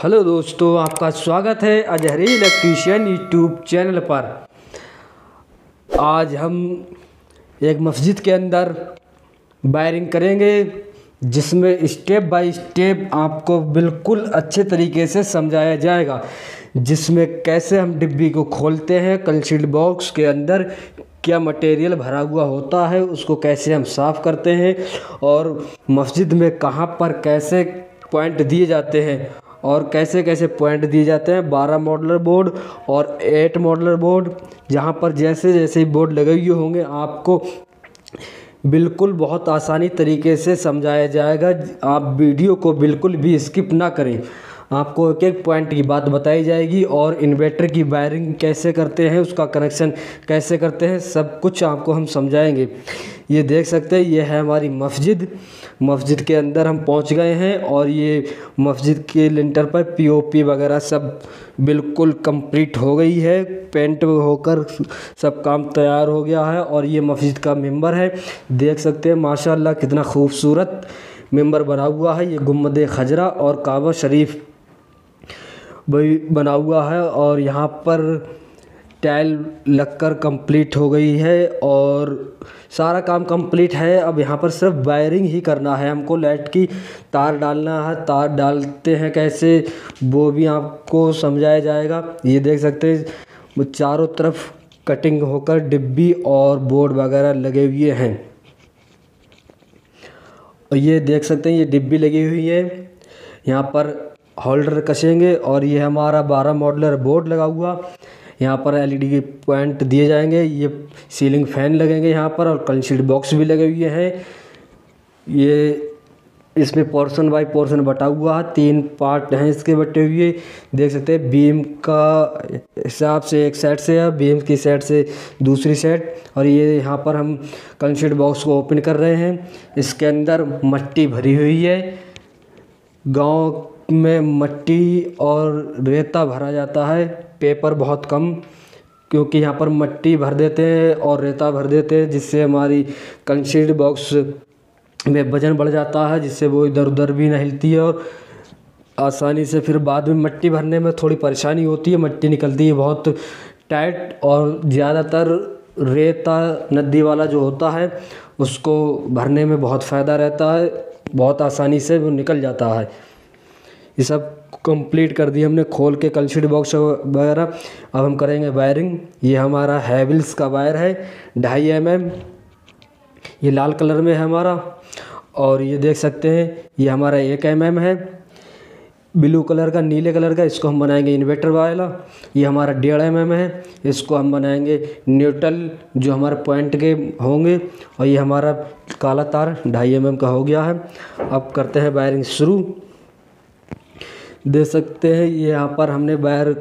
Hello दोस्तों, आपका स्वागत है अजहरी इलेक्ट्रीशियन यूट्यूब चैनल पर। आज हम एक मस्जिद के अंदर वायरिंग करेंगे, जिसमें स्टेप बाय स्टेप आपको बिल्कुल अच्छे तरीके से समझाया जाएगा, जिसमें कैसे हम डिब्बी को खोलते हैं कंसील्ड बॉक्स के अंदर क्या मटेरियल भरा हुआ होता है, उसको कैसे हम साफ़ करते हैं, और मस्जिद में कहाँ पर कैसे पॉइंट दिए जाते हैं और कैसे कैसे पॉइंट दिए जाते हैं? बारह मॉडलर बोर्ड और एट मॉडलर बोर्ड जहाँ पर जैसे जैसे बोर्ड लगे हुए होंगे, आपको बिल्कुल बहुत आसानी तरीके से समझाया जाएगा। आप वीडियो को बिल्कुल भी स्किप ना करें। आपको एक एक पॉइंट की बात बताई जाएगी और इन्वेटर की वायरिंग कैसे करते हैं, उसका कनेक्शन कैसे करते हैं, सब कुछ आपको हम समझाएँगे। ये देख सकते हैं, ये है हमारी मस्जिद। मस्जिद के अंदर हम पहुँच गए हैं और ये मस्जिद के लिंटर पर पीओपी वगैरह सब बिल्कुल कंप्लीट हो गई है। पेंट होकर सब काम तैयार हो गया है और ये मस्जिद का मेंबर है। देख सकते हैं, माशाल्लाह कितना खूबसूरत मेंबर बना हुआ है ये गुम्मद खजरा और काबा शरीफ भी बना हुआ है और यहाँ पर टाइल लगकर कंप्लीट हो गई है और सारा काम कंप्लीट है। अब यहाँ पर सिर्फ़ वायरिंग ही करना है। हमको लाइट की तार डालना है। तार डालते हैं कैसे, वो भी आपको समझाया जाएगा। ये देख सकते हैं, चारों तरफ़ कटिंग होकर डिब्बी और बोर्ड वगैरह लगे हुए हैं। और ये देख सकते हैं, ये डिब्बी लगी हुई है। यहाँ पर होल्डर कसेंगे और ये हमारा बारह मॉडलर बोर्ड लगा हुआ। यहाँ पर एलईडी के पॉइंट दिए जाएँगे। ये सीलिंग फ़ैन लगेंगे यहाँ पर और कंसीड बॉक्स भी लगे हुए हैं। ये इसमें पोर्शन बाई पोर्शन बटा हुआ है। तीन पार्ट हैं इसके बटे हुए। देख सकते हैं, बीम का हिसाब से एक साइड से है, बीम की साइड से दूसरी साइड। और ये यहाँ पर हम कंसीड बॉक्स को ओपन कर रहे हैं। इसके अंदर मट्टी भरी हुई है। गाँव में मट्टी और रेता भरा जाता है। पेपर बहुत कम, क्योंकि यहाँ पर मट्टी भर देते हैं और रेता भर देते हैं, जिससे हमारी कंसीड बॉक्स में वज़न बढ़ जाता है, जिससे वो इधर उधर भी नहीं हिलती है। और आसानी से फिर बाद में मट्टी भरने में थोड़ी परेशानी होती है, मट्टी निकलती है बहुत टाइट और ज़्यादातर रेता नदी वाला जो होता है, उसको भरने में बहुत फ़ायदा रहता है, बहुत आसानी से वो निकल जाता है। ये सब कंप्लीट कर दिया हमने, खोल के कलशीट बॉक्स वगैरह। अब हम करेंगे वायरिंग ये हमारा हैविल्स का वायर है, ढाई एम एम ये लाल कलर में है हमारा। और ये देख सकते हैं, ये हमारा एक एम एम है। ब्लू कलर का, नीले कलर का, इसको हम बनाएँगे इन्वर्टर वाला। ये हमारा डेढ़ एम एम है, इसको हम बनाएँगे न्यूट्रल जो हमारे पॉइंट के होंगे। और ये हमारा काला तार, ढाई एम एम का हो गया है। अब करते हैं वायरिंग शुरू। दे सकते हैं। ये यहाँ पर हमने वायर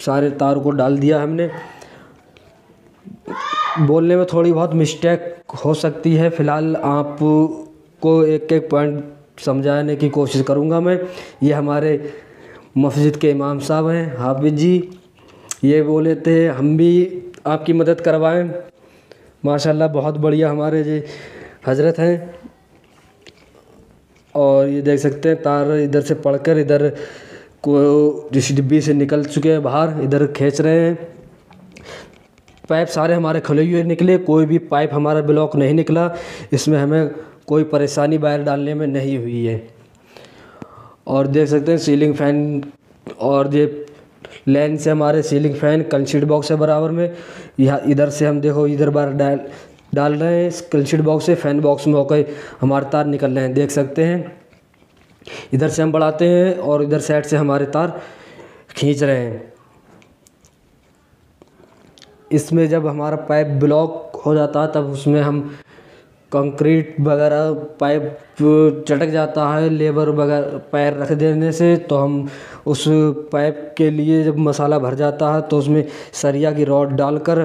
सारे तार को डाल दिया हमने। बोलने में थोड़ी बहुत मिस्टेक हो सकती है। फ़िलहाल आप को एक एक पॉइंट समझाने की कोशिश करूँगा मैं। ये हमारे मस्जिद के इमाम साहब हैं, हाफिज जी। ये बोले थे, हम भी आपकी मदद करवाएँ। माशाल्लाह, बहुत बढ़िया हमारे जी हज़रत हैं। और ये देख सकते हैं, तार इधर से पढ़कर इधर को जिस डिब्बी से निकल चुके हैं बाहर, इधर खींच रहे हैं। पाइप सारे हमारे खुले हुए निकले, कोई भी पाइप हमारा ब्लॉक नहीं निकला। इसमें हमें कोई परेशानी बाहर डालने में नहीं हुई है। और देख सकते हैं सीलिंग फ़ैन और ये लाइन से हमारे सीलिंग फ़ैन कंसीड बॉक्स है बराबर में। यहाँ इधर से हम देखो, इधर बार डाल डाल रहे हैं। कंसीड बॉक्स से फ़ैन बॉक्स में होकर हमारे तार निकल रहे हैं, देख सकते हैं। इधर से हम बढ़ाते हैं और इधर साइड से हमारे तार खींच रहे हैं। इसमें जब हमारा पाइप ब्लॉक हो जाता है, तब उसमें हम कंक्रीट वगैरह पाइप चटक जाता है, लेबर वगैरह पैर रख देने से तो हम उस पाइप के लिए जब मसाला भर जाता है तो उसमें सरिया की रॉड डालकर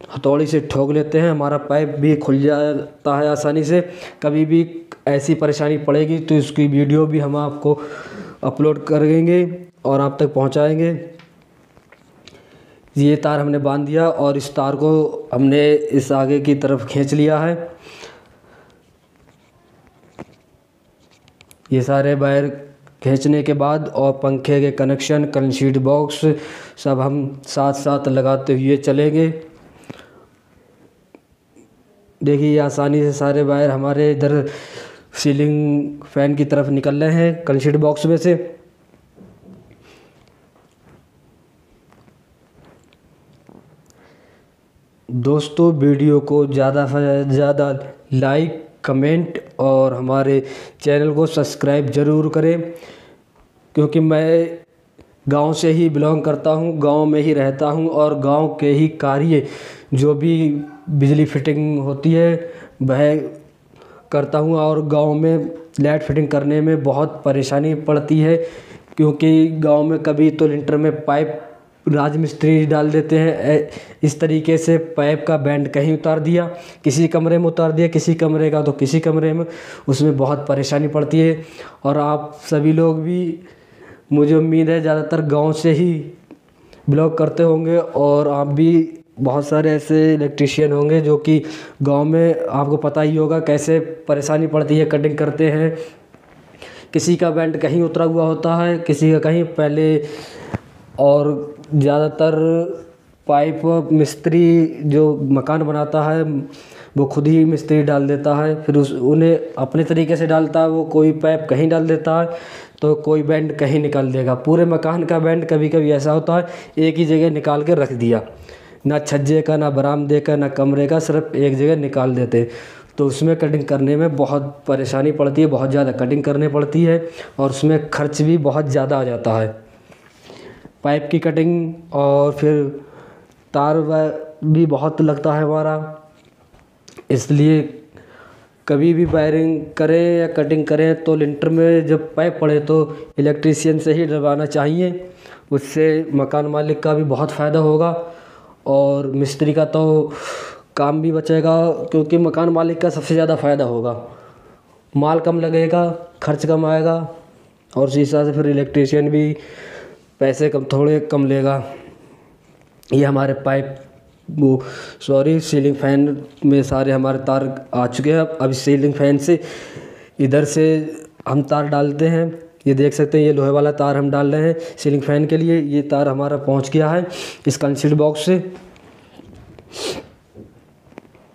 हथौड़ी से ठोक लेते हैं, हमारा पाइप भी खुल जाता है आसानी से। कभी भी ऐसी परेशानी पड़ेगी तो इसकी वीडियो भी हम आपको अपलोड करेंगे और आप तक पहुंचाएँगे। ये तार हमने बाँध दिया और इस तार को हमने इस आगे की तरफ़ खींच लिया है। ये सारे वायर खींचने के बाद और पंखे के कनेक्शन कंसीड बॉक्स सब हम साथ साथ लगाते हुए चलेंगे। देखिए आसानी से सारे वायर हमारे इधर सीलिंग फ़ैन की तरफ़ निकल रहे हैं कंसीड बॉक्स में से। दोस्तों, वीडियो को ज़्यादा से ज़्यादा लाइक कमेंट और हमारे चैनल को सब्सक्राइब ज़रूर करें, क्योंकि मैं गाँव से ही बिलोंग करता हूँ, गाँव में ही रहता हूँ और गाँव के ही कार्य जो भी बिजली फिटिंग होती है, वह करता हूँ और गाँव में लाइट फिटिंग करने में बहुत परेशानी पड़ती है, क्योंकि गाँव में कभी तो लिंटर में पाइप राजमिस्त्री डाल देते हैं इस तरीके से पाइप का बैंड कहीं उतार दिया, किसी कमरे में उतार दिया, किसी कमरे का तो किसी कमरे में, उसमें बहुत परेशानी पड़ती है। और आप सभी लोग भी, मुझे उम्मीद है, ज़्यादातर गाँव से ही ब्लॉग करते होंगे और आप भी बहुत सारे ऐसे इलेक्ट्रिशियन होंगे जो कि गाँव में आपको पता ही होगा कैसे परेशानी पड़ती है कटिंग करते हैं। किसी का बैंड कहीं उतरा हुआ होता है, किसी का कहीं पहले और ज़्यादातर पाइप मिस्त्री जो मकान बनाता है, वो खुद ही मिस्त्री डाल देता है, फिर उस, उन्हें अपने तरीके से डालता है, वो कोई पाइप कहीं डाल देता है तो कोई बैंड कहीं निकाल देगा। पूरे मकान का बैंड कभी कभी ऐसा होता है, एक ही जगह निकाल के रख दिया। ना छज्जे का, ना बरामदे का, ना कमरे का सिर्फ़ एक जगह निकाल देते। तो उसमें कटिंग करने में बहुत परेशानी पड़ती है, बहुत ज़्यादा कटिंग करनी पड़ती है और उसमें खर्च भी बहुत ज़्यादा आ जाता है। पाइप की कटिंग और फिर तार भी बहुत लगता है हमारा। इसलिए कभी भी वायरिंग करें या कटिंग करें तो लिंटर में जब पाइप पड़े तो इलेक्ट्रीशियन से ही डलवाना चाहिए। उससे मकान मालिक का भी बहुत फ़ायदा होगा। और मिस्त्री का तो काम भी बचेगा, क्योंकि मकान मालिक का सबसे ज़्यादा फ़ायदा होगा। माल कम लगेगा, खर्च कम आएगा, और उसी हिसाब से फिर इलेक्ट्रीशियन भी पैसे कम, थोड़े कम लेगा। ये हमारे पाइप, वो सॉरी सीलिंग फ़ैन में सारे हमारे तार आ चुके हैं। अब सीलिंग फ़ैन से इधर से हम तार डालते हैं। ये देख सकते हैं, ये लोहे वाला तार हम डाल रहे हैं सीलिंग फ़ैन के लिए ये तार हमारा पहुँच गया है, इस कंसीड बॉक्स से।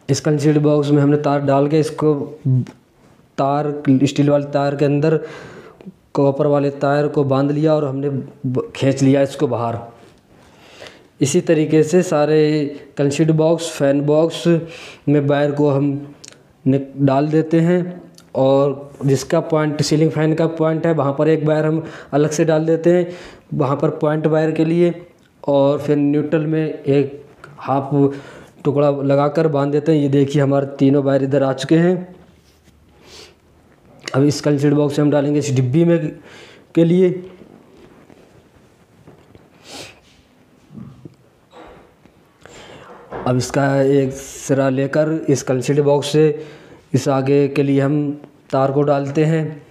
इस कंसीड बॉक्स में हमने तार डाल के इसको तार स्टील वाले तार के अंदर कॉपर वाले तार को बाँध लिया और हमने खींच लिया इसको बाहर। इसी तरीके से सारे कंसीड बॉक्स फ़ैन बॉक्स में वायर को हम डाल देते हैं। और जिसका पॉइंट सीलिंग फ़ैन का पॉइंट है, वहाँ पर एक वायर हम अलग से डाल देते हैं। वहाँ पर पॉइंट वायर के लिए और फिर न्यूट्रल में एक हाफ़ टुकड़ा लगाकर बाँध देते हैं। ये देखिए, हमारे तीनों वायर इधर आ चुके हैं। अब इस कंसीड बॉक्स हम डालेंगे इस डिब्बी में के लिए। अब इसका एक सिरा लेकर इस कंसीड बॉक्स से इस आगे के लिए हम तार को डालते हैं।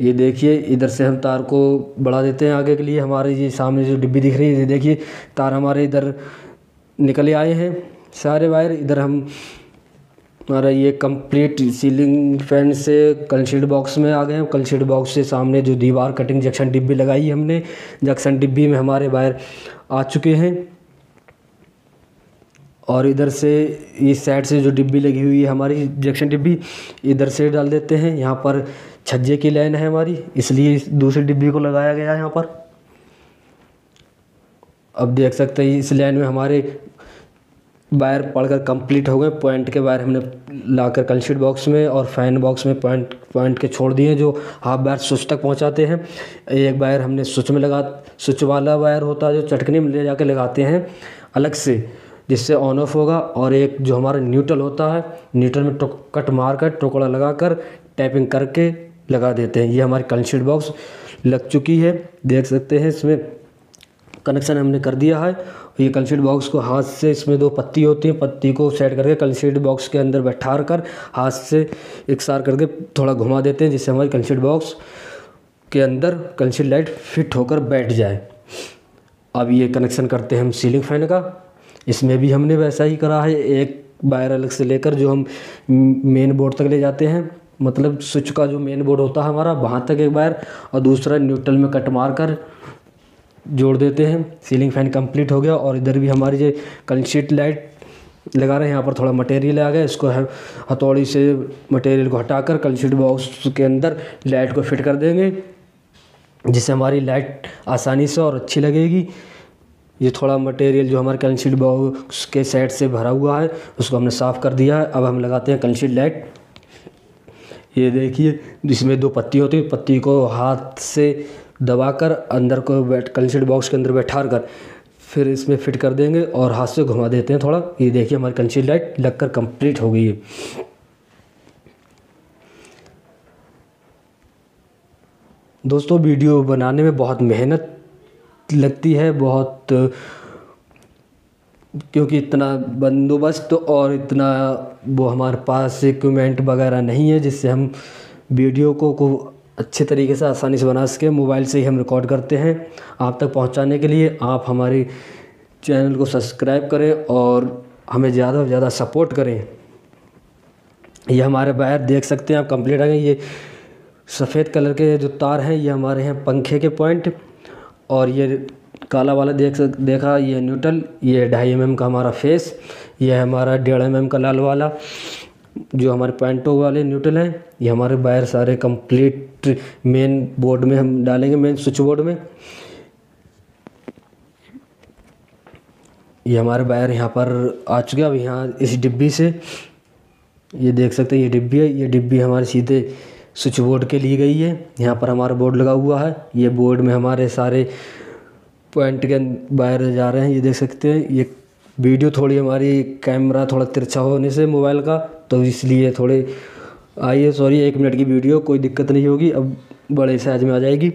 ये देखिए, इधर से हम तार को बढ़ा देते हैं आगे के लिए। हमारे ये सामने जो डिब्बी दिख रही है, ये देखिए, तार हमारे इधर निकले आए हैं। सारे वायर इधर हम, हमारा ये कंप्लीट सीलिंग फ़ैन से कलशीड बॉक्स में आ गए हैं। कलशीड बॉक्स से सामने जो दीवार कटिंग जंक्शन डिब्बी लगाई हमने। जंक्शन डिब्बी में हमारे वायर आ चुके हैं। और इधर से इस साइड से जो डिब्बी लगी हुई है हमारी जंक्शन डिब्बी, इधर से डाल देते हैं। यहाँ पर छज्जे की लाइन है हमारी, इसलिए इस दूसरी डिब्बी को लगाया गया है यहाँ पर। अब देख सकते हैं, इस लाइन में हमारे वायर पढ़कर कंप्लीट हो गए। पॉइंट के वायर हमने लाकर कंसीड बॉक्स में और फ़ैन बॉक्स में पॉइंट पॉइंट के छोड़ दिए जो हाफ़ वायर स्विच तक पहुंचाते हैं। एक वायर हमने स्विच में लगा स्विच वाला वायर होता है जो चटकनी में ले जाके लगाते हैं, अलग से। जिससे ऑन ऑफ़ होगा और एक जो हमारा न्यूट्रल होता है न्यूट्रल में कट मार कर टोकड़ा लगा कर टैपिंग करके लगा देते हैं। ये हमारी कंसीड बॉक्स लग चुकी है। देख सकते हैं इसमें कनेक्शन हमने कर दिया है। ये कंसीड बॉक्स को हाथ से इसमें दो पत्ती होती है। पत्ती को सेट करके कंसीड बॉक्स के अंदर बैठा कर हाथ से एक सार करके थोड़ा घुमा देते हैं, जिससे हमारी कंसीड बॉक्स के अंदर कंसीड लाइट फिट होकर बैठ जाए। अब ये कनेक्शन करते हैं हम सीलिंग फ़ैन का। इसमें भी हमने वैसा ही करा है, एक वायर अलग से लेकर जो हम मेन बोर्ड तक ले जाते हैं। मतलब स्विच का जो मेन बोर्ड होता है हमारा, वहाँ तक एक वायर और दूसरा न्यूट्रल में कट मार कर जोड़ देते हैं। सीलिंग फ़ैन कंप्लीट हो गया और इधर भी हमारी जो कंशीट लाइट लगा रहे हैं, यहाँ पर थोड़ा मटेरियल आ गया। इसको हथौड़ी से मटेरियल को हटाकर कंशीट बॉक्स के अंदर लाइट को फिट कर देंगे, जिससे हमारी लाइट आसानी से और अच्छी लगेगी। ये थोड़ा मटेरियल जो हमारे कंशीट बॉक्स के साइड से भरा हुआ है, उसको हमने साफ़ कर दिया है। अब हम लगाते हैं कंशीट लाइट ये देखिए, जिसमें दो पत्ती होती है, पत्ती को हाथ से दबाकर अंदर को बैठ कंशीट बॉक्स के अंदर बैठा कर, फिर इसमें फिट कर देंगे और हाथ से घुमा देते हैं थोड़ा। ये देखिए हमारी कंशीट लाइट लगकर कंप्लीट हो गई है। दोस्तों, वीडियो बनाने में बहुत मेहनत लगती है बहुत, क्योंकि इतना बंदोबस्त और इतना वो हमारे पास इक्विपमेंट वगैरह नहीं है, जिससे हम वीडियो को को अच्छे तरीके से आसानी से बना सकें, मोबाइल से ही हम रिकॉर्ड करते हैं। आप तक पहुँचाने के लिए आप हमारे चैनल को सब्सक्राइब करें और हमें ज़्यादा से ज़्यादा सपोर्ट करें। ये हमारे बाहर देख सकते हैं, आप कंप्लीट आ गए। ये सफ़ेद कलर के जो तार हैं, ये हमारे हैं पंखे के पॉइंट। और ये काला वाला देख सक, देखा, ये न्यूट्रल, ये ढाई एम का हमारा फेस, ये हमारा डेढ़ एम का लाल वाला, जो हमारे पैंटो वाले न्यूट्रल हैं, ये हमारे वायर सारे कंप्लीट मेन बोर्ड में हम डालेंगे, मेन स्विच बोर्ड में। ये हमारे वायर यहाँ पर आ चुके अब यहाँ इस डिब्बी से। ये देख सकते हैं, ये डिब्बी है, ये डिब्बी हमारे सीधे स्विच बोर्ड के लिए गई है। यहाँ पर हमारा बोर्ड लगा हुआ है। ये बोर्ड में हमारे सारे पॉइंट के वायर जा रहे हैं। ये देख सकते हैं, ये वीडियो थोड़ी हमारी कैमरा थोड़ा तिरछा होने से मोबाइल का तो इसलिए थोड़े आइए सॉरी, एक मिनट की वीडियो, कोई दिक्कत नहीं होगी। अब बड़े साइज़ में आ जाएगी।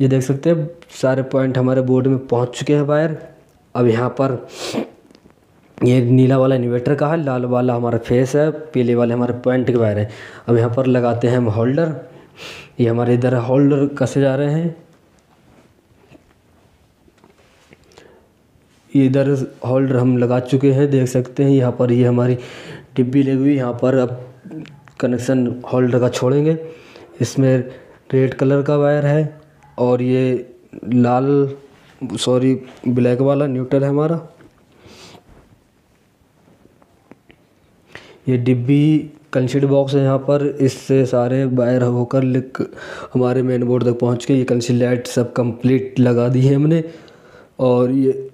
ये देख सकते हैं, सारे पॉइंट हमारे बोर्ड में पहुँच चुके हैं वायर अब यहाँ पर ये नीला वाला इन्वर्टर का है, लाल वाला हमारा फेस है, पीले वाले हमारे पॉइंट के वायर है। अब यहाँ पर लगाते हैं हम होल्डर ये हमारे इधर होल्डर कसे जा रहे हैं। ये इधर होल्डर हम लगा चुके हैं, देख सकते हैं। यहाँ पर ये यह हमारी डिब्बी लगी हुई, यहाँ पर अब कनेक्शन होल्डर का छोड़ेंगे। इसमें रेड कलर का वायर है और ये लाल सॉरी ब्लैक वाला न्यूट्रल है हमारा। ये डिब्बी कंसीड बॉक्स है यहाँ पर। इससे सारे वायर होकर लिक हमारे मेन बोर्ड तक पहुँच के ये कंसीड लाइट सब कंप्लीट लगा दी है हमने। और ये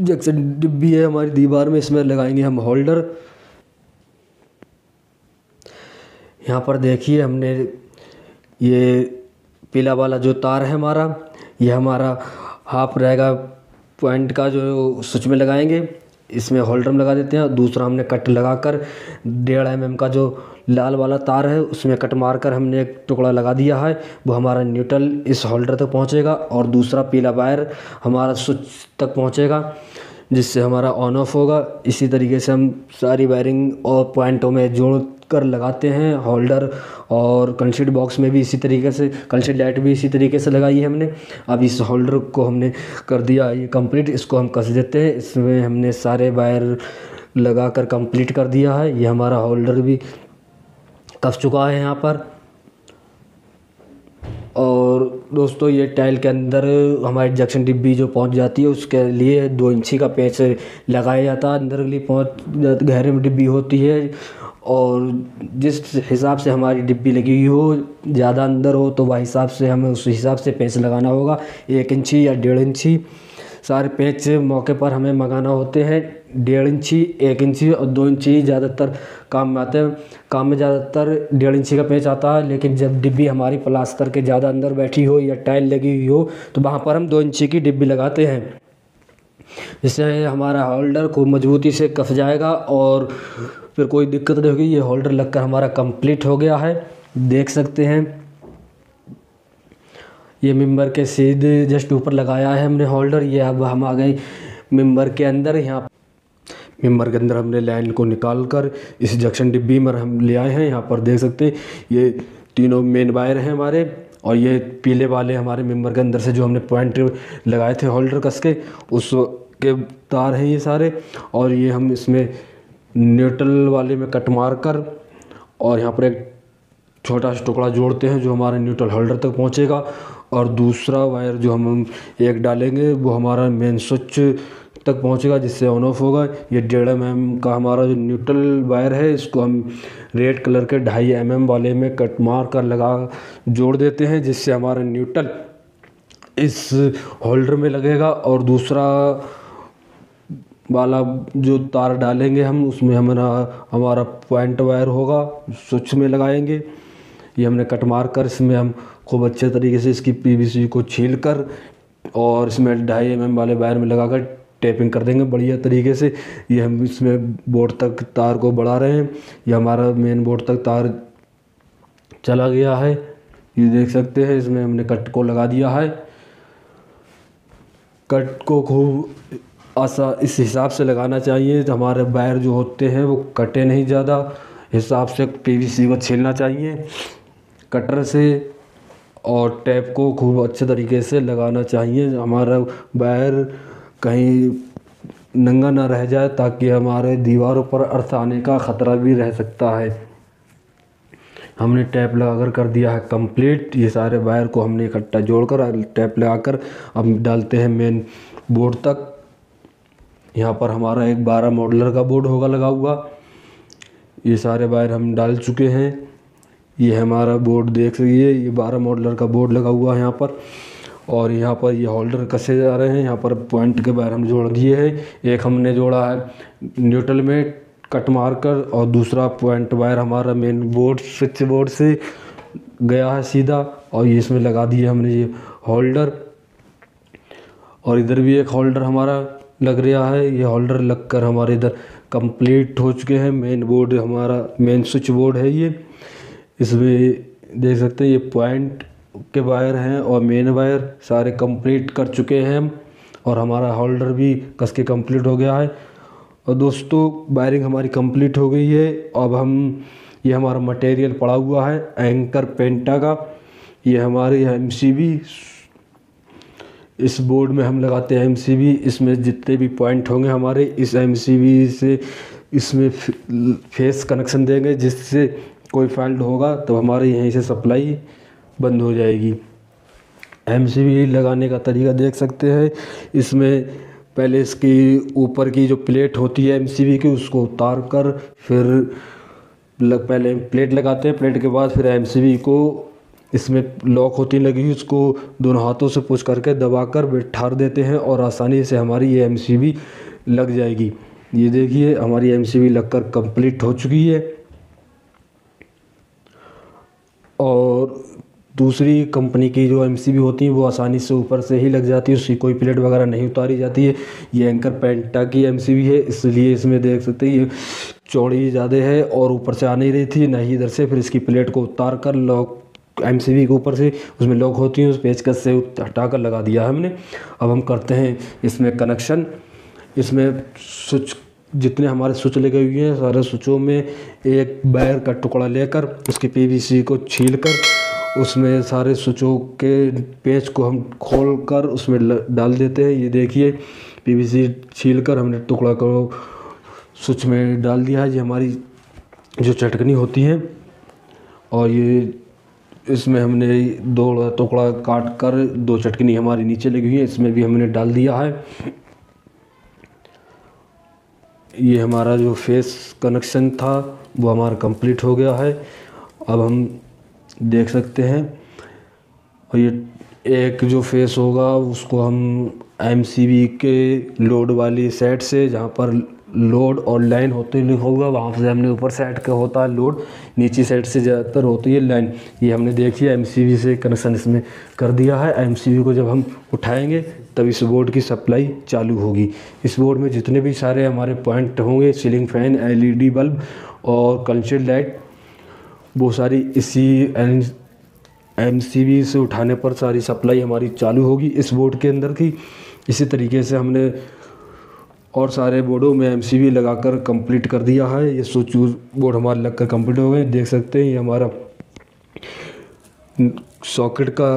जैक्सन डिब्बी है हमारी दीवार में, इसमें लगाएँगे हम होल्डर यहाँ पर देखिए हमने ये पीला वाला जो तार है हमारा, ये हमारा हाफ़ रहेगा पॉइंट का जो स्विच में लगाएँगे। इसमें होल्डर में लगा देते हैं दूसरा हमने कट लगाकर डेढ़ एम एम का जो लाल वाला तार है, उसमें कट मारकर हमने एक टुकड़ा लगा दिया है। वो हमारा न्यूट्रल इस होल्डर तक पहुंचेगा और दूसरा पीला वायर हमारा स्विच तक पहुंचेगा। जिससे हमारा ऑन ऑफ़ होगा। इसी तरीके से हम सारी वायरिंग और पॉइंटों में जोड़ कर लगाते हैं होल्डर और कंसीड बॉक्स में भी इसी तरीके से कंसीड लाइट भी इसी तरीके से लगाई है हमने। अब इस होल्डर को हमने कर दिया ये कंप्लीट इसको हम कस देते हैं। इसमें हमने सारे वायर लगा कर कंप्लीट कर दिया है। ये हमारा होल्डर भी कस चुका है यहाँ पर। दोस्तों, ये टाइल के अंदर हमारी जंक्शन डिब्बी जो पहुँच जाती है, उसके लिए दो इंची का पेच लगाया जाता है। अंदर के पहुँच, गहरे में डिब्बी होती है और जिस हिसाब से हमारी डिब्बी लगी हुई हो, ज़्यादा अंदर हो तो वह हिसाब से हमें उस हिसाब से पेच लगाना होगा। एक इंची या डेढ़ इंची। सारे पेंच मौके पर हमें मंगाना होते हैं। डेढ़ इंची, एक इंची और दो इंची ज़्यादातर काम में आते हैं। काम में ज़्यादातर डेढ़ इंची का पेंच आता है, लेकिन जब डिब्बी हमारी प्लास्टर के ज़्यादा अंदर बैठी हो या टाइल लगी हुई हो तो वहाँ पर हम दो इंची की डिब्बी लगाते हैं। जिससे हमारा होल्डर को मजबूती से कस जाएगा और फिर कोई दिक्कत नहीं होगी। ये होल्डर लगकर हमारा कंप्लीट हो गया है। देख सकते हैं। ये मेंबर के सीधे जस्ट ऊपर लगाया है हमने होल्डर, ये अब हम आ गए मेंबर के अंदर यहाँ। मेंबर के अंदर हमने लाइन को निकाल कर इस जंक्शन डिब्बी में हम ले आए हैं, यहाँ पर देख सकते हैं, ये तीनों मेन वायर हैं हमारे और ये पीले वाले हमारे मेंबर के अंदर से जो हमने पॉइंट लगाए थे होल्डर कस के उस के तार हैं ये सारे और ये हम इसमें न्यूट्रल वाले में कट मार कर और यहाँ पर एक छोटा सा टुकड़ा जोड़ते हैं जो हमारे न्यूट्रल होल्डर तक पहुँचेगा और दूसरा वायर जो हम एक डालेंगे, वो हमारा मेन स्विच तक पहुंचेगा, जिससे ऑन ऑफ़ होगा। ये डेढ़ एम एम का हमारा जो न्यूट्रल वायर है, इसको हम रेड कलर के ढाई एम एम वाले में कट मार कर लगा, जोड़ देते हैं, जिससे हमारा न्यूट्रल इस होल्डर में लगेगा। और दूसरा वाला जो तार डालेंगे हम, उसमें हमारा हमारा पॉइंट वायर होगा स्विच में लगाएँगे। ये हमने कट मार कर, इसमें हम खूब अच्छे तरीके से इसकी पीवीसी को छील कर और इसमें ढाई एम वाले वायर में लगाकर टेपिंग कर देंगे बढ़िया तरीके से। ये हम इसमें बोर्ड तक तार को बढ़ा रहे हैं। ये हमारा मेन बोर्ड तक तार चला गया है। ये देख सकते हैं, इसमें हमने कट को लगा दिया है। कट को खूब आसा, इस हिसाब से लगाना चाहिए। हमारे वायर जो होते हैं वो कटे नहीं ज़्यादा। हिसाब से पीवीसी को छीलना चाहिए। कटर से और टैप को खूब अच्छे तरीके से लगाना चाहिए। हमारा वायर कहीं नंगा ना रह जाए ताकि हमारे दीवारों पर अर्थ आने का ख़तरा भी रह सकता है। हमने टैप लगाकर कर दिया है कंप्लीट। ये सारे वायर को हमने इकट्ठा जोड़कर टैप लगाकर अब डालते हैं मेन बोर्ड तक। यहाँ पर हमारा एक बारह मॉडलर का बोर्ड होगा लगा हुआ। ये सारे वायर हम डाल चुके हैं। ये हमारा बोर्ड देख सकिए ये बारह मॉडलर का बोर्ड लगा हुआ है यहाँ पर। और यहाँ पर ये होल्डर कसे जा रहे हैं, यहाँ पर पॉइंट के बाहर हम जोड़ दिए हैं। एक हमने जोड़ा है न्यूट्रल में, कट मार कर और दूसरा पॉइंट वायर हमारा मेन बोर्ड, स्विच बोर्ड से गया है सीधा, और ये इसमें लगा दिए हमने ये होल्डर। और इधर भी एक होल्डर हमारा लग रहा है, ये होल्डर लगकर हमारे इधर कंप्लीट हो चुके हैं। मेन बोर्ड हमारा, मेन स्विच बोर्ड है ये। इसमें देख सकते हैं ये पॉइंट के वायर हैं और मेन वायर सारे कंप्लीट कर चुके हैं हम और हमारा होल्डर भी कस के कंप्लीट हो गया है। और दोस्तों, वायरिंग हमारी कंप्लीट हो गई है। अब हम, ये हमारा मटेरियल पड़ा हुआ है, एंकर पेंटा का। ये हमारी एम इस बोर्ड में हम लगाते हैं एमसीबी इसमें जितने भी पॉइंट होंगे हमारे, इस एमसीबी से इसमें फेस कनेक्शन देंगे, जिससे कोई फॉल्ट होगा तो हमारे यहीं से सप्लाई बंद हो जाएगी। एमसीबी लगाने का तरीका देख सकते हैं। इसमें पहले इसकी ऊपर की जो प्लेट होती है एमसीबी की, उसको उतार कर फिर लग, पहले प्लेट लगाते हैं। प्लेट के बाद फिर एमसीबी को इसमें लॉक होती लगी हुई, उसको दोनों हाथों से पुश करके दबा दबाकर बैठार देते हैं और आसानी से हमारी ये एम लग जाएगी। ये देखिए, हमारी एम लगकर कंप्लीट हो चुकी है। और दूसरी कंपनी की जो एमसीबी होती है, वो आसानी से ऊपर से ही लग जाती है, उसकी कोई प्लेट वगैरह नहीं उतारी जाती है। ये एंकर पेंटा की एमसीबी है, इसलिए इसमें देख सकते हैं, ये चौड़ी ज़्यादा है और ऊपर से आ नहीं रही थी नहीं इधर से, फिर इसकी प्लेट को उतार कर लॉक एम के ऊपर से उसमें लॉक होती है, उस पेचकस से हटा कर लगा दिया है हमने। अब हम करते हैं इसमें कनेक्शन, इसमें स्विच जितने हमारे स्विच लगे हुए हैं, सारे स्विचों में एक वायर का टुकड़ा लेकर, उसकी पीवीसी को छील कर उसमें सारे स्विचों के पेच को हम खोल कर उसमें डाल देते हैं। ये देखिए पीवीसी छील कर हमने टुकड़ा को स्विच में डाल दिया है। ये हमारी जो चटकनी होती है, और ये इसमें हमने दो टुकड़ा काट कर दो चटकनी हमारी नीचे लगी हुई है, इसमें भी हमने डाल दिया है। ये हमारा जो फेस कनेक्शन था, वो हमारा कंप्लीट हो गया है। अब हम देख सकते हैं। और ये एक जो फेस होगा, उसको हम एमसीबी के लोड वाली सेट से, जहाँ पर लोड और लाइन होते लिखा होगा, वहाँ से हमने ऊपर साइड का होता है लोड, नीचे साइड से ज़्यादातर होती है लाइन। ये हमने देखी एम से कनेक्शन इसमें कर दिया है। एमसीबी को जब हम उठाएँगे तब इस बोर्ड की सप्लाई चालू होगी। इस बोर्ड में जितने भी सारे हमारे पॉइंट होंगे, सीलिंग फ़ैन, एलईडी बल्ब और कंशल लाइट, वो सारी इसी एम से उठाने पर सारी सप्लाई हमारी चालू होगी इस बोर्ड के अंदर की। इसी तरीके से हमने और सारे बोर्डों में एम सी लगाकर कंप्लीट कर दिया है। ये स्विच बोर्ड हमारे लगकर कंप्लीट हो गए। देख सकते हैं, ये हमारा सॉकेट का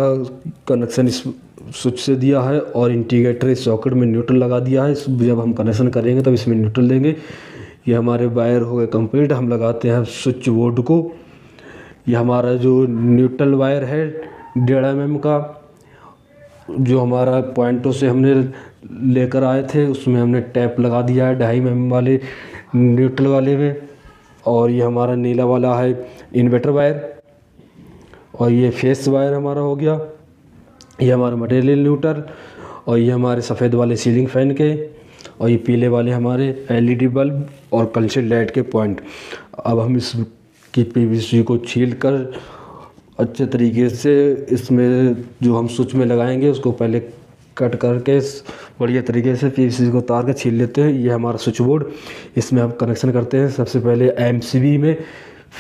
कनेक्शन इस स्विच से दिया है और इंटीग्रेटर सॉकेट में न्यूट्रल लगा दिया है। जब हम कनेक्शन करेंगे, तब इसमें न्यूट्रल देंगे। ये हमारे वायर हो गए कंप्लीट। हम लगाते हैं स्विच बोर्ड को। ये हमारा जो न्यूट्रल वायर है, डेढ़ एम का, जो हमारा पॉइंटों से हमने लेकर आए थे, उसमें हमने टैप लगा दिया है ढाई एम वाले, न्यूट्रल वाले में। और ये हमारा नीला वाला है इन्वर्टर वायर। और ये फेस वायर हमारा हो गया। ये हमारा मटेरियल न्यूट्रल और ये हमारे सफ़ेद वाले सीलिंग फ़ैन के और ये पीले वाले हमारे एलईडी बल्ब और कल्चर लाइट के पॉइंट अब हम इसकी पीवीसी को छील कर अच्छे तरीके से इसमें जो हम स्विच में लगाएँगे, उसको पहले कट करके बढ़िया तरीके से पीवीसी को तार के छील लेते हैं। ये हमारा स्विच बोर्ड इसमें हम कनेक्शन करते हैं सबसे पहले एम में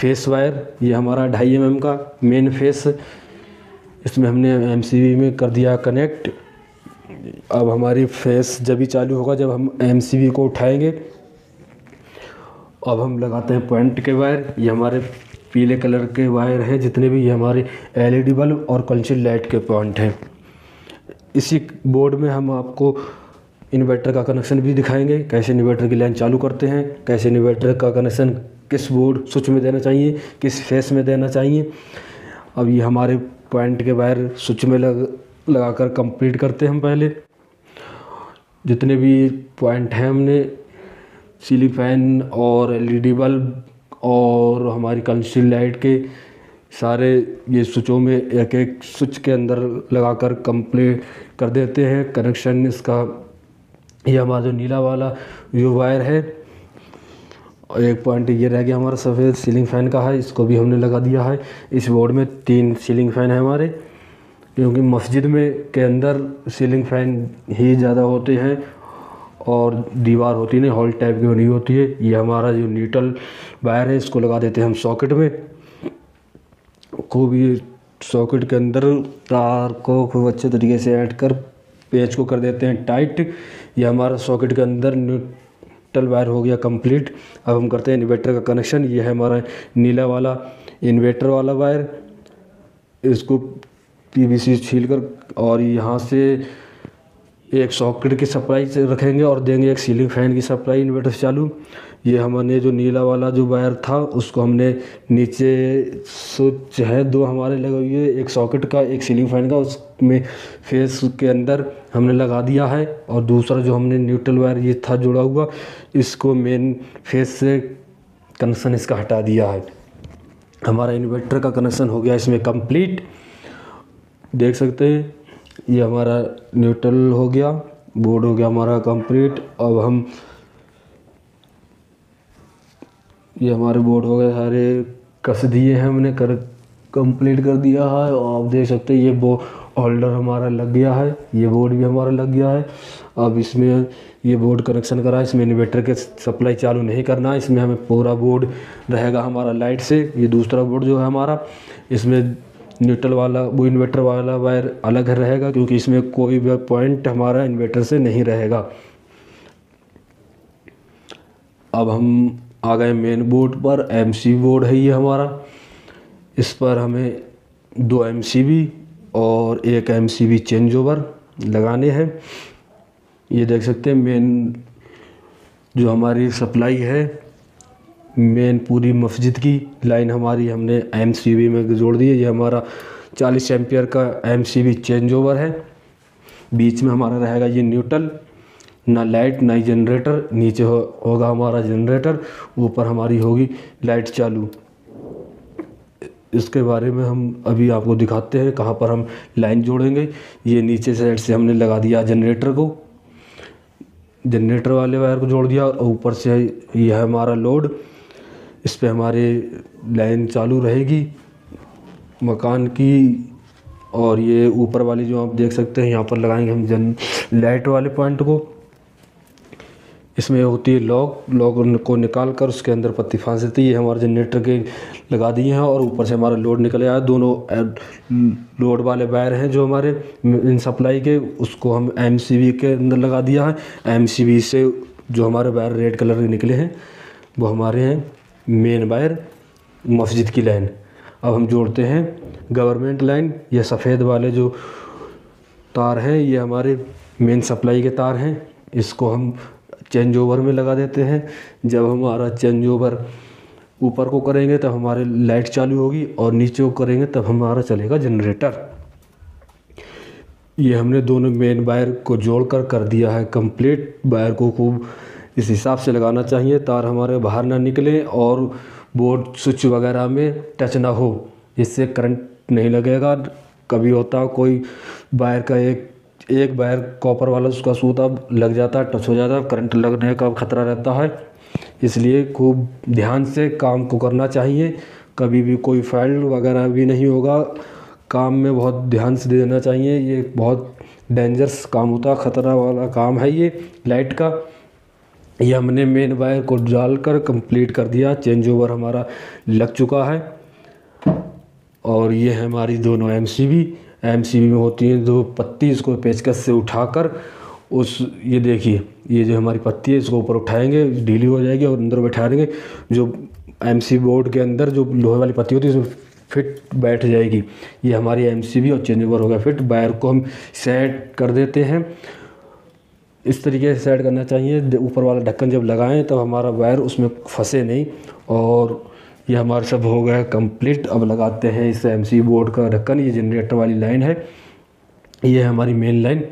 फेस वायर ये हमारा ढाई एम का मेन फेस इसमें हमने एम में कर दिया कनेक्ट अब हमारी फेस जब ही चालू होगा, जब हम एम को उठाएँगे, अब हम लगाते हैं पॉइंट के वायर ये हमारे पीले कलर के वायर हैं, जितने भी ये हमारे एलईडी बल्ब और कंचिल लाइट के पॉइंट हैं। इसी बोर्ड में हम आपको इन्वर्टर का कनेक्शन भी दिखाएँगे, कैसे इन्वर्टर की लाइन चालू करते हैं, कैसे इन्वर्टर का कनेक्शन किस बोर्ड स्विच में देना चाहिए, किस फेस में देना चाहिए। अब ये हमारे पॉइंट के वायर स्विच में लग लगा कर कंप्लीट करते हैं हम पहले। जितने भी पॉइंट हैं हमने सीलिंग फ़ैन और एलईडी बल्ब और हमारी कंसील लाइट के सारे ये स्विचों में एक एक स्विच के अंदर लगाकर कंप्लीट कर देते हैं। कनेक्शन इसका, ये हमारा जो नीला वाला, जो वायर है और एक पॉइंट ये रह गया हमारा सफ़ेद सीलिंग फ़ैन का है, इसको भी हमने लगा दिया है। इस बोर्ड में तीन सीलिंग फ़ैन है हमारे, क्योंकि मस्जिद में के अंदर सीलिंग फ़ैन ही ज़्यादा होते हैं और दीवार होती नहीं हॉल टाइप की बनी होती है। ये हमारा जो न्यूट्रल वायर है, इसको लगा देते हैं हम सॉकेट में। खूब ये सॉकेट के अंदर तार को खूब अच्छे तरीके से ऐड कर पेच को कर देते हैं टाइट ये हमारा सॉकेट के अंदर न्यूट्रल वायर हो गया कंप्लीट। अब हम करते हैं इन्वेटर का कनेक्शन। ये है हमारा नीला वाला इन्वेटर वाला वायर। इसको पीवीसी छील कर और यहाँ से एक सॉकेट की सप्लाई रखेंगे और देंगे एक सीलिंग फ़ैन की सप्लाई इन्वेटर से चालू। ये हमने जो नीला वाला जो वायर था, उसको हमने नीचे स्विच है, दो हमारे लगे हुए एक सॉकेट का, एक सीलिंग फ़ैन का, उसमें फेस के अंदर हमने लगा दिया है और दूसरा जो हमने न्यूट्रल वायर ये था जुड़ा हुआ, इसको मेन फेस से कनेक्शन इसका हटा दिया है। हमारा इन्वर्टर का कनेक्शन हो गया इसमें कंप्लीट देख सकते हैं, ये हमारा न्यूट्रल हो गया बोर्ड हो गया हमारा कंप्लीट अब हम ये हमारे बोर्ड हो गए सारे कस दिए हैं, हमने कर कंप्लीट कर दिया है और आप देख सकते हैं ये बो होल्डर हमारा लग गया है, ये बोर्ड भी हमारा लग गया है। अब इसमें ये बोर्ड कनेक्शन करा है इसमें इन्वर्टर के सप्लाई चालू नहीं करना है इसमें हमें पूरा बोर्ड रहेगा हमारा लाइट से, ये दूसरा बोर्ड जो है हमारा, इसमें न्यूट्रल वाला, वो इन्वर्टर वाला वायर अलग रहेगा क्योंकि इसमें कोई भी पॉइंट हमारा इन्वर्टर से नहीं रहेगा। अब हम आ गए मेन बोर्ड पर एमसी बोर्ड है ये हमारा। इस पर हमें दो एमसीबी और एक एमसीबी चेंज ओवर लगाने हैं। ये देख सकते हैं मेन जो हमारी सप्लाई है मेन पूरी मस्जिद की लाइन हमारी हमने एमसीबी में जोड़ दी है। ये हमारा 40 एम्पियर का एमसीबी चेंज ओवर है। बीच में हमारा रहेगा ये न्यूट्रल ना लाइट ना ही जनरेटर नीचे हो, होगा हमारा जनरेटर ऊपर हमारी होगी लाइट चालू। इसके बारे में हम अभी आपको दिखाते हैं कहाँ पर हम लाइन जोड़ेंगे। ये नीचे साइड से हमने लगा दिया जनरेटर को। जनरेटर वाले वायर को जोड़ दिया और ऊपर से यह हमारा लोड। इस पर हमारे लाइन चालू रहेगी। मकान की और ये ऊपर वाली जो आप देख सकते हैं यहाँ पर लगाएँगे हम जन लाइट वाले पॉइंट को। इसमें होती है लॉक लॉक को निकाल कर उसके अंदर पत्ती फांस देती है। हमारे जनरेटर के लगा दिए हैं और ऊपर से हमारा लोड निकल आया दोनों लोड वाले वायर हैं जो हमारे इन सप्लाई के, उसको हम एम के अंदर लगा दिया है। एम से जो हमारे वायर रेड कलर के निकले हैं, वो हमारे हैं मेन वायर मस्जिद की लाइन। अब हम जोड़ते हैं गवर्नमेंट लाइन, ये सफ़ेद वाले जो तार हैं, ये हमारे मेन सप्लाई के तार हैं। इसको हम चेंज ओवर में लगा देते हैं। जब हमारा चेंज ओवर ऊपर को करेंगे, तब हमारे लाइट चालू होगी और नीचे को करेंगे, तब हमारा चलेगा जनरेटर ये हमने दोनों मेन वायर को जोड़ कर कर दिया है कंप्लीट वायर को खूब इस हिसाब से लगाना चाहिए, तार हमारे बाहर ना निकले और बोर्ड स्विच वगैरह में टच ना हो। इससे करंट नहीं लगेगा। कभी होता कोई वायर का एक एक वायर कॉपर वाला उसका सूता लग जाता है टच हो जाता है करंट लगने का खतरा रहता है। इसलिए खूब ध्यान से काम को करना चाहिए। कभी भी कोई फैल्ट वगैरह भी नहीं होगा, काम में बहुत ध्यान से देना चाहिए। ये बहुत डेंजरस काम होता खतरा वाला काम है ये लाइट का। ये हमने मेन वायर को डाल कर कंप्लीट कर दिया चेंज ओवर हमारा लग चुका है। और ये है हमारी दोनों M C B M C B में होती हैं, जो पत्ती इसको पेचकस से उठाकर उस, ये देखिए, ये जो हमारी पत्ती है, इसको ऊपर उठाएँगे, ढीली हो जाएगी और अंदर बैठा देंगे। जो एम सी बोर्ड के अंदर जो लोहे वाली पत्ती होती है, उसमें फिट बैठ जाएगी। ये हमारी एम सी बी और चेंज ओवर हो गया। फिट वायर को हम सेट कर देते हैं। इस तरीके से सेट करना चाहिए। ऊपर वाला ढक्कन जब लगाएँ तो हमारा वायर उसमें फंसे नहीं और ये हमारा सब हो गया कंप्लीट अब लगाते हैं इस एम बोर्ड का ढक्कन। ये जनरेटर वाली लाइन है। ये है हमारी मेन लाइन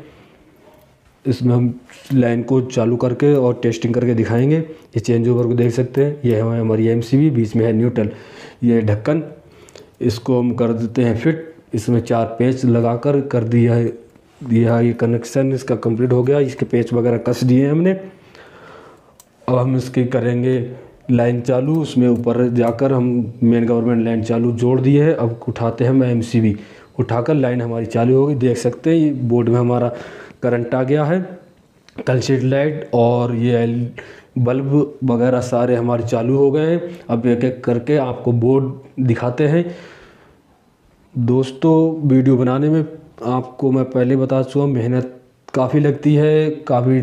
इसमें हम लाइन को चालू करके और टेस्टिंग करके दिखाएँगे। ये चेंज ओवर को देख सकते हैं। ये है हमारी एमसीबी बीच में है न्यूट्रल ये ढक्कन। इसको हम कर देते हैं फिट इसमें चार पेच कर कर दिया है। दिया ये कनेक्शन इसका कंप्लीट हो गया। इसके पेच वगैरह कस दिए हमने। अब हम इसके करेंगे लाइन चालू, उसमें ऊपर जाकर हम मेन गवर्नमेंट लाइन चालू जोड़ दिए है। अब उठाते हैं हम एम उठाकर लाइन हमारी चालू होगी। देख सकते हैं बोर्ड में हमारा करंट आ गया है। कल कलशीट लाइट और ये बल्ब वगैरह सारे हमारे चालू हो गए हैं। अब एक एक करके आपको बोर्ड दिखाते हैं। दोस्तों, वीडियो बनाने में आपको मैं पहले बता चुका मेहनत काफ़ी लगती है। काफ़ी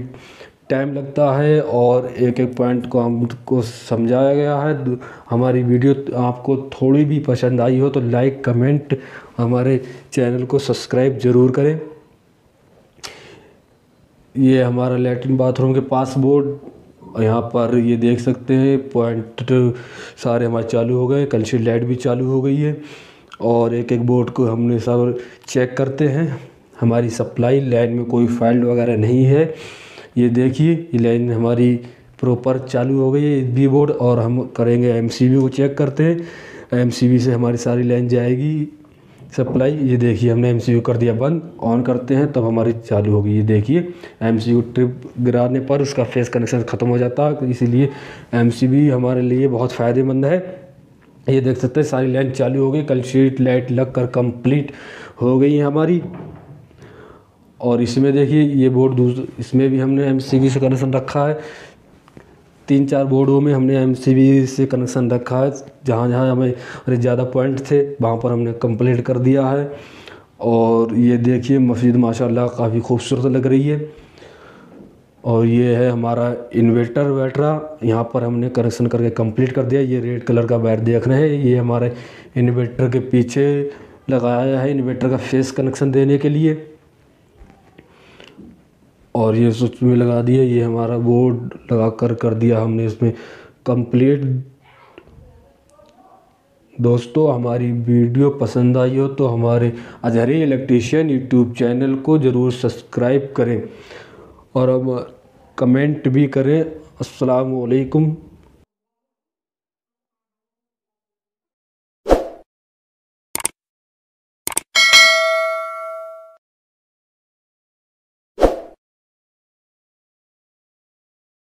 टाइम लगता है और एक एक पॉइंट को हमको समझाया गया है। हमारी वीडियो आपको थोड़ी भी पसंद आई हो तो लाइक कमेंट हमारे चैनल को सब्सक्राइब ज़रूर करें। ये हमारा लेटरिन बाथरूम के पास बोर्ड यहाँ पर ये देख सकते हैं पॉइंट सारे हमारे चालू हो गए कलशी लाइट भी चालू हो गई है और एक एक बोर्ड को हमने सब चेक करते हैं। हमारी सप्लाई लाइन में कोई फॉल्ट वगैरह नहीं है। ये देखिए, ये लाइन हमारी प्रॉपर चालू हो गई है बी बोर्ड और हम करेंगे एमसीबी को चेक करते हैं। एमसीबी से हमारी सारी लाइन जाएगी। सप्लाई ये देखिए, हमने एम कर दिया बंद। ऑन करते हैं, तब हमारी चालू होगी। ये देखिए एम ट्रिप गिराने पर उसका फेस कनेक्शन ख़त्म हो जाता है। इसीलिए एम हमारे लिए बहुत फ़ायदेमंद है। ये देख सकते हैं, सारी लाइन चालू हो गई। कल शीट लाइट लग कर कंप्लीट हो गई है हमारी। और इसमें देखिए, ये बोर्ड इसमें भी हमने एमसीबी से कनेक्शन रखा है। तीन चार बोर्डों में हमने एमसीबी से कनेक्शन रखा है। जहाँ जहाँ हमें, अरे, ज़्यादा पॉइंट थे, वहाँ पर हमने कंप्लीट कर दिया है। और ये देखिए, मस्जिद माशाल्लाह काफ़ी खूबसूरत लग रही है। और ये है हमारा इन्वेटर बैटरा। यहाँ पर हमने कनेक्शन करके कंप्लीट कर दिया। ये रेड कलर का वायर देख रहे हैं। ये हमारे इन्वेटर के पीछे लगाया है। इन्वेटर का फेस कनेक्शन देने के लिए। और ये स्विच में लगा दिया, ये हमारा बोर्ड लगा कर कर दिया हमने इसमें। कंप्लीट दोस्तों, हमारी वीडियो पसंद आई हो तो हमारे अजहरी इलेक्ट्रीशियन यूट्यूब चैनल को ज़रूर सब्सक्राइब करें। और अब कमेंट भी करें। अस्सलाम वालेकुम